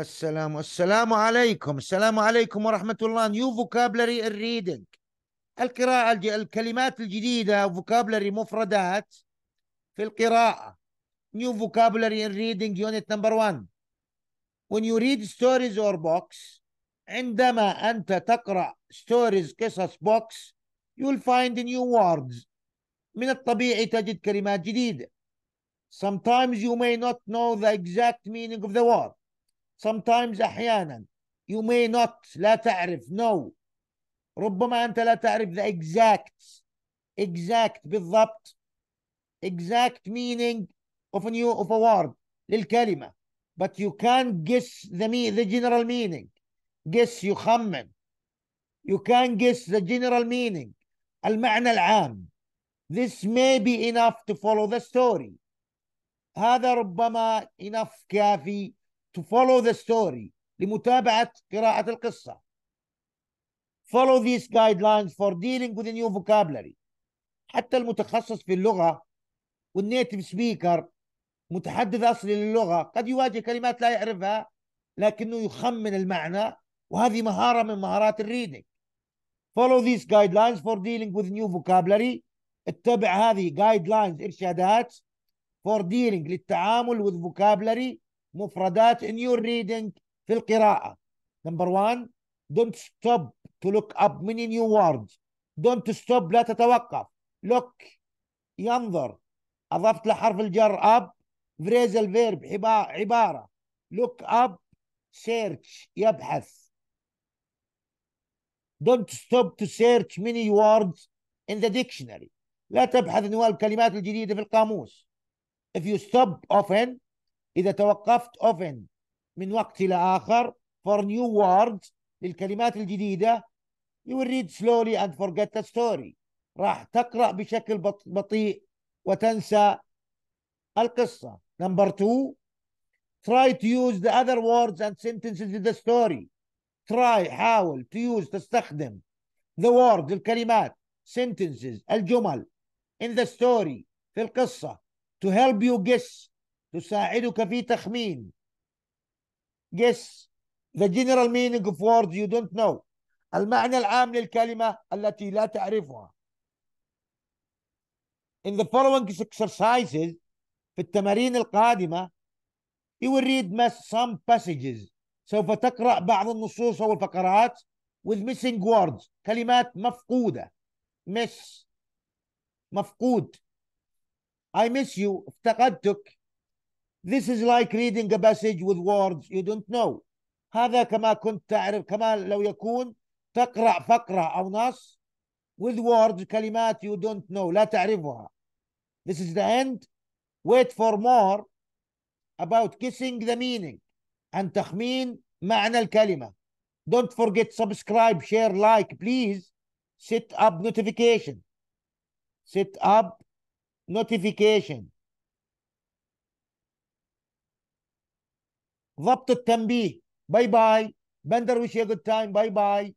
السلام السلام عليكم. السلام عليكم ورحمة الله. new vocabulary ال reading القراءة. الكلمات الجديدة vocabulary مفردات في القراءة. new vocabulary ال reading unit number 1 when you read stories or books عندما أنت تقرأ stories قصص books you'll find new words. من الطبيعي تجد كلمات جديدة. Sometimes you may not know the exact meaning of the word. Sometimes أحيانا you may not لا تعرف no ربما أنت لا تعرف the exact exact بالضبط exact meaning of a new of a word للكلمة but you can guess the me the general meaning guess يخمن you can guess the general meaning المعنى العام this may be enough to follow the story هذا ربما enough كافي to follow the story لمتابعة قراءة القصة follow these guidelines for dealing with a new vocabulary حتى المتخصص في اللغة والنيتف سبيكر متحدث أصلي للغة قد يواجه كلمات لا يعرفها لكنه يخمن المعنى وهذه مهارة من مهارات الريدنج follow these guidelines for dealing with new vocabulary اتبع هذه guidelines إرشادات for dealing للتعامل with vocabulary مفردات in your reading في القراءة number one don't stop to look up many new words don't stop لا تتوقف look ينظر أضفت لحرف الجر up phrasal verb عبارة look up search يبحث don't stop to search many words in the dictionary لا تبحث أنواع الكلمات الجديدة في القاموس if you stop often إذا توقفت often من وقت إلى آخر for new words للكلمات الجديدة you will read slowly and forget the story راح تقرأ بشكل بطيء وتنسى القصة number two try to use the other words and sentences in the story try حاول to use تستخدم the words الكلمات sentences الجمل in the story في القصة to help you guess تساعدك في تخمين guess the general meaning of words you don't know المعنى العام للكلمة التي لا تعرفها in the following exercises في التمارين القادمة you will read some passages سوف تقرأ بعض النصوص أو الفقرات with missing words كلمات مفقودة miss مفقود I miss you افتقدتك This is like reading a passage with words you don't know هذا كما كنت تعرف كما لو يكون تقرأ فقرة أو نص with words كلمات you don't know لا تعرفها This is the end wait for more about guessing the meaning عن تخمين معنى الكلمة don't forget subscribe share like please set up notification set up notification ضبط التنبيه باي باي بندر وش يا جود تايم باي باي